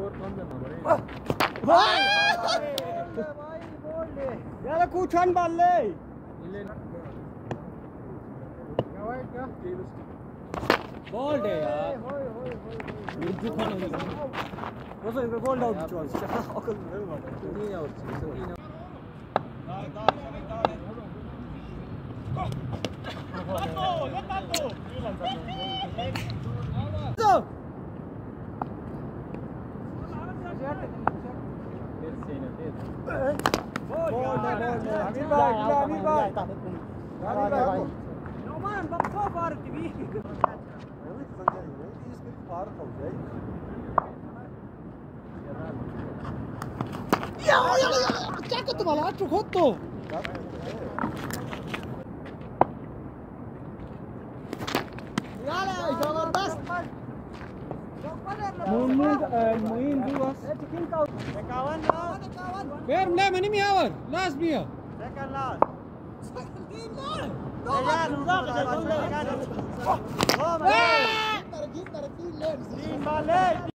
स्कोर कम करना पड़ेगा यार कुछ रन बाल ले बॉल है यार मिर्जू खान है वो सर बॉल आउट चोल ओके नहीं आउट नहीं out Let's go! Let's go! نعمان بقى فارق كبير يا يا يا تاكو تبلعته خطه لا لا إشارة بس محمد المعين دو اس بير ملا مني مياور لاس بيا سكن لاس سكن